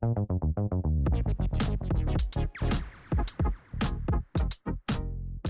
Thank you.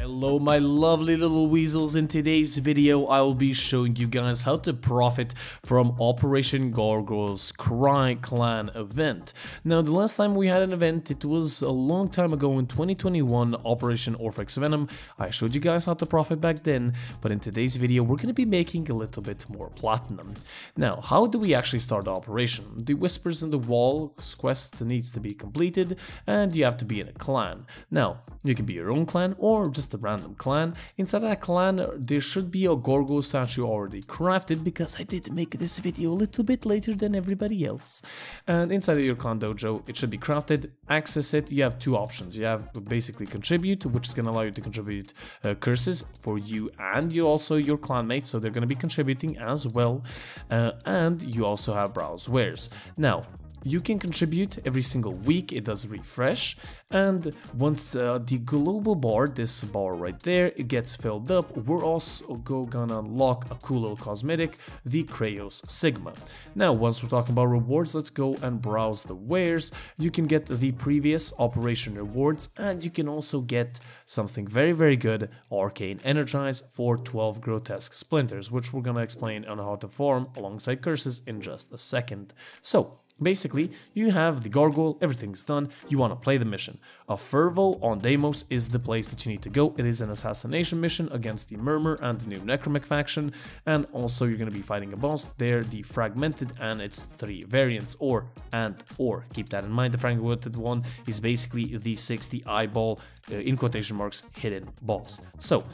Hello my lovely little weasels, in today's video I will be showing you guys how to profit from Operation Gargoyle's Cry Clan event. Now the last time we had an event it was a long time ago in 2021 Operation Orphix Venom. I showed you guys how to profit back then but in today's video we're going to be making a little bit more platinum. Now how do we actually start the operation? The Whispers in the Wall quest needs to be completed and you have to be in a clan. Now you can be your own clan or just a random clan. Inside that clan there should be a Gorgo statue already crafted because I did make this video a little bit later than everybody else. And inside of your clan dojo it should be crafted, access it, you have two options. You have basically contribute which is going to allow you to contribute uh, curses for you and you also your clanmates so they're going to be contributing as well uh, and you also have browse wares. Now you can contribute every single week, it does refresh, and once uh, the global bar, this bar right there, it gets filled up, we're also go gonna unlock a cool little cosmetic, the Krayos Sigma. Now, once we're talking about rewards, let's go and browse the wares. You can get the previous operation rewards, and you can also get something very, very good, Arcane Energize for 12 Grotesque Splinters, which we're gonna explain on how to form alongside curses in just a second. So, Basically, you have the gargoyle, everything's done, you want to play the mission. A Fervo on Deimos is the place that you need to go. It is an assassination mission against the Murmur and the new Necramech faction, and also you're going to be fighting a boss there, the Fragmented and its three variants, or and or. Keep that in mind, the Fragmented one is basically the 60 eyeball, uh, in quotation marks, hidden boss. So,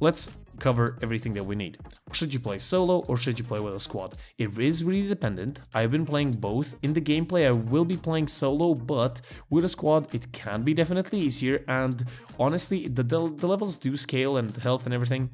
let's cover everything that we need. Should you play solo or should you play with a squad? It is really dependent. I've been playing both. In the gameplay I will be playing solo, but with a squad it can be definitely easier and honestly the, the, the levels do scale and health and everything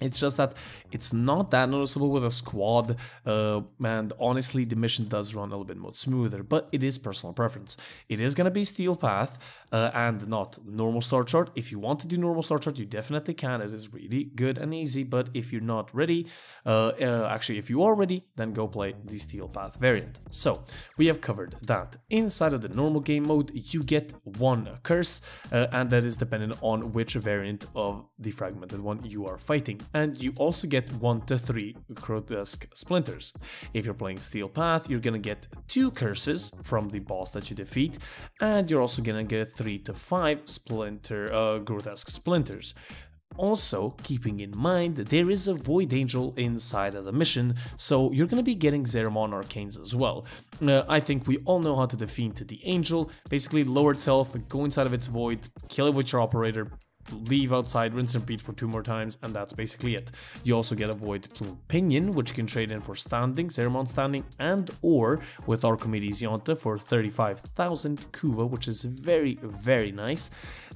it's just that it's not that noticeable with a squad, uh, and honestly, the mission does run a little bit more smoother, but it is personal preference. It is gonna be Steel Path uh, and not normal star chart. If you want to do normal star chart, you definitely can. It is really good and easy, but if you're not ready, uh, uh actually, if you are ready, then go play the Steel Path variant. So, we have covered that. Inside of the normal game mode, you get one curse, uh, and that is dependent on which variant of the fragmented one you are fighting and you also get 1 to 3 Grotesque Splinters. If you're playing Steel Path, you're gonna get 2 curses from the boss that you defeat, and you're also gonna get 3 to 5 Splinter uh, Grotesque Splinters. Also, keeping in mind that there is a Void Angel inside of the mission, so you're gonna be getting Zariman Arcanes as well. Uh, I think we all know how to defeat the Angel, basically lower its health, go inside of its Void, kill it with your Operator, leave outside, rinse and repeat for two more times, and that's basically it. You also get a Void Plume Pinion, which you can trade in for Standing, Zariman Standing, and or with Archimedes Yonta for 35,000 Kuva, which is very, very nice.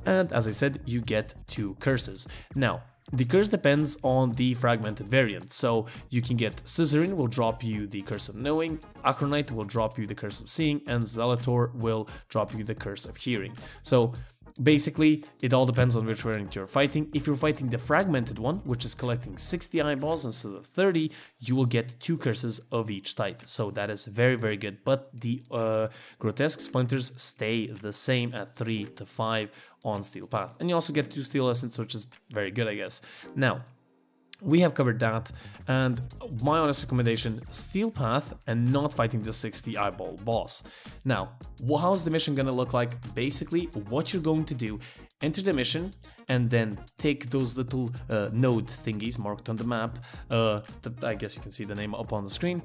And as I said, you get two curses. Now, the curse depends on the fragmented variant, so you can get Suzerain will drop you the Curse of Knowing, Acronite will drop you the Curse of Seeing, and Zelator will drop you the Curse of Hearing. So Basically, it all depends on which variant you're fighting. If you're fighting the fragmented one, which is collecting 60 eyeballs instead of 30, you will get two curses of each type. So that is very, very good. But the uh, grotesque splinters stay the same at 3 to 5 on Steel Path. And you also get two Steel Essence, which is very good, I guess. Now, we have covered that and my honest recommendation steel path and not fighting the 60 eyeball boss. Now how's the mission gonna look like? Basically what you're going to do enter the mission and then take those little uh, node thingies marked on the map. Uh, i guess you can see the name up on the screen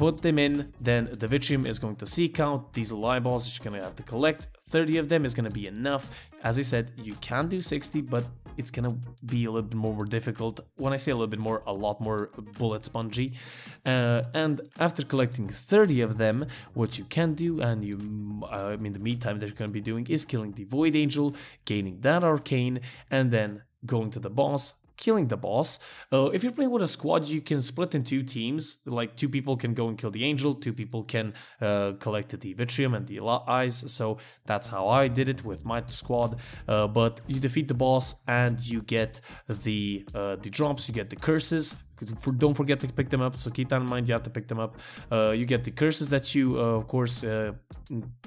put them in, then the Vitrium is going to seek out these eyeballs that you're going to have to collect. 30 of them is going to be enough. As I said, you can do 60, but it's going to be a little bit more, difficult. When I say a little bit more, a lot more bullet spongy. Uh, and after collecting 30 of them, what you can do, and you, uh, in the meantime that you're going to be doing, is killing the Void Angel, gaining that Arcane, and then going to the boss, killing the boss. Uh, if you're playing with a squad, you can split in two teams. Like two people can go and kill the angel, two people can uh, collect the vitrium and the eyes. So that's how I did it with my squad. Uh, but you defeat the boss and you get the uh, the drops, you get the curses don't forget to pick them up. So keep that in mind. You have to pick them up. Uh, you get the curses that you, uh, of course, uh,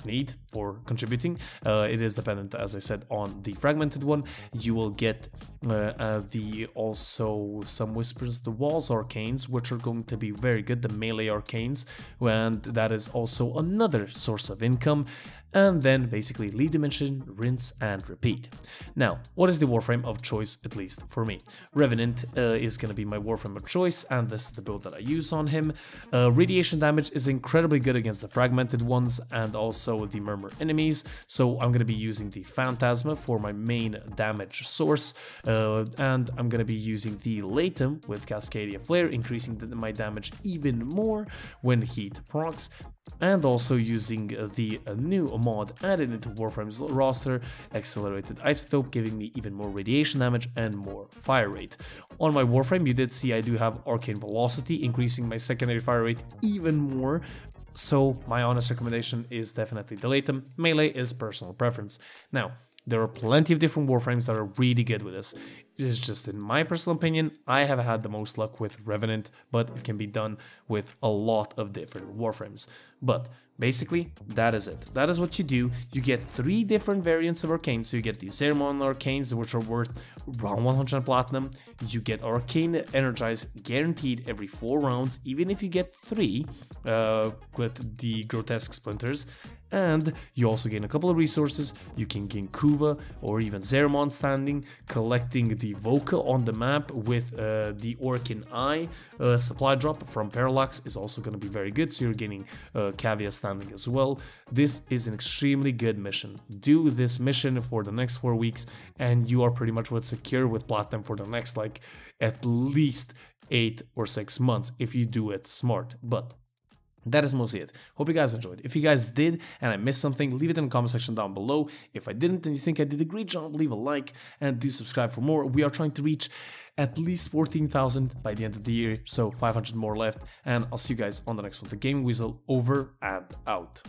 need for contributing. Uh, it is dependent, as I said, on the fragmented one. You will get uh, uh, the also some whispers, the walls arcanes, which are going to be very good. The melee arcanes, and that is also another source of income and then basically lead dimension, rinse and repeat. Now, what is the warframe of choice, at least for me? Revenant uh, is going to be my warframe of choice, and this is the build that I use on him. Uh, radiation damage is incredibly good against the fragmented ones and also the murmur enemies, so I'm going to be using the Phantasma for my main damage source, uh, and I'm going to be using the Laetum with Cascadia Flare, increasing the, my damage even more when heat procs, and also using the new mod added into Warframe's roster, Accelerated Isotope, giving me even more radiation damage and more fire rate. On my Warframe, you did see I do have Arcane Velocity, increasing my secondary fire rate even more, so my honest recommendation is definitely the Laetum. Melee is personal preference. Now, there are plenty of different Warframes that are really good with this. It is just in my personal opinion, I have had the most luck with Revenant, but it can be done with a lot of different Warframes. But basically, that is it. That is what you do. You get three different variants of Arcane. So you get the Ceremonial Arcanes, which are worth around 100 Platinum. You get Arcane Energize guaranteed every four rounds, even if you get three uh, with the Grotesque Splinters and you also gain a couple of resources. You can gain Kuva or even Zariman standing, collecting the Voka on the map with uh, the Orkin Eye uh, supply drop from Parallax is also going to be very good, so you're gaining uh, Cavia standing as well. This is an extremely good mission. Do this mission for the next four weeks, and you are pretty much what secure with Platinum for the next like at least eight or six months if you do it smart. But that is mostly it. Hope you guys enjoyed. If you guys did and I missed something, leave it in the comment section down below. If I didn't and you think I did a great job, leave a like and do subscribe for more. We are trying to reach at least 14,000 by the end of the year, so 500 more left. And I'll see you guys on the next one. The Gaming Weasel over and out.